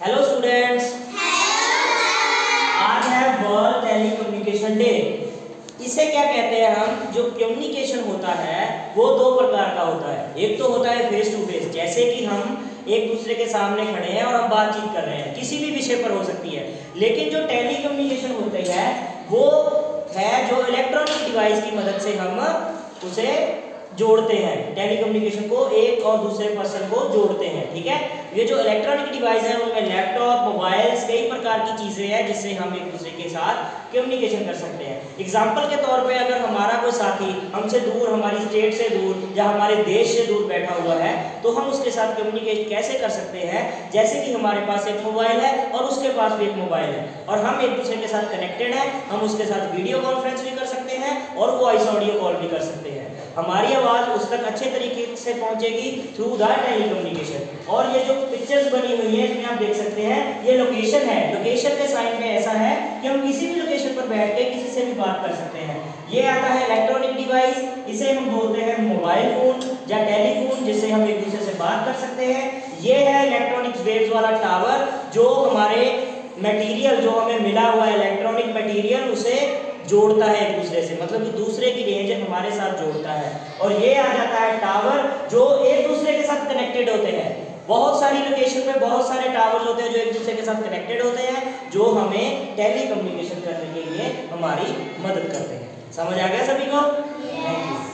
Hello students आज है world telecommunication day इसे क्या कहते हैं हम? जो कम्युनिकेशन होता है वो दो प्रकार का होता है। एक तो होता है फेस टू फेस जैसे कि हम एक दूसरे के सामने खड़े हैं और हम बातचीत कर रहे हैं। किसी भी विषय पर हो सकती है। लेकिन जो टेलीकम्युनिकेशन होती है वो है जो इलेक्ट्रॉनिक डिवाइस की मदद से हम उसे जोड़ते हैं। टेलीकम्युनिकेशन को एक और दूसरे पर्सन को जोड़ते हैं, ठीक है? ये जो इलेक्ट्रॉनिक डिवाइस है, उनमें लैपटॉप मोबाइल्स कई प्रकार की चीज़ें हैं जिससे हम एक दूसरे के साथ कम्युनिकेशन कर सकते हैं। एग्ज़ाम्पल के तौर पे अगर हमारा कोई साथी हमसे दूर, हमारी स्टेट से दूर या हमारे देश से दूर बैठा हुआ है तो हम उसके साथ कम्युनिकेट कैसे कर सकते हैं? जैसे कि हमारे पास एक मोबाइल है और उसके पास भी एक मोबाइल है और हम एक दूसरे के साथ कनेक्टेड हैं, हम उसके साथ वीडियो कॉन्फ्रेंस भी कर सकते हैं। और वॉइस ऑडियो कॉल भी कर सकते हैं। हमारी आवाज़ उस तक अच्छे तरीके से पहुंचेगी थ्रू द टेलीकम्युनिकेशन और ये जो पिक्चर्स बनी हुई है, इसमें आप देख सकते हैं, ये लोकेशन है। लोकेशन के साइन में ऐसा है कि हम किसी भी लोकेशन पर बैठ के किसी से भी बात कर सकते हैं। ये आता है इलेक्ट्रॉनिक डिवाइस इसे हम बोलते हैं मोबाइल फ़ोन या टेलीफोन जिससे हम एक दूसरे से बात कर सकते हैं। ये है इलेक्ट्रॉनिक वेव्स वाला टावर जो हमारे मटेरियल जो हमें मिला हुआ है इलेक्ट्रॉनिक मटेरियल उसे जोड़ता है एक दूसरे से। मतलब कि दूसरे की रेंज हमारे साथ जोड़ता है। और ये आ जाता है टावर जो एक दूसरे के साथ कनेक्टेड होते हैं। बहुत सारी लोकेशन में बहुत सारे टावर्स होते हैं जो एक दूसरे के साथ कनेक्टेड होते हैं, जो हमें टेली करने के लिए हमारी मदद करते हैं। समझ आ गया सभी को? Thank you